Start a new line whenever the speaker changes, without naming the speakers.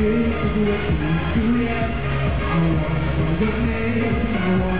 Party people!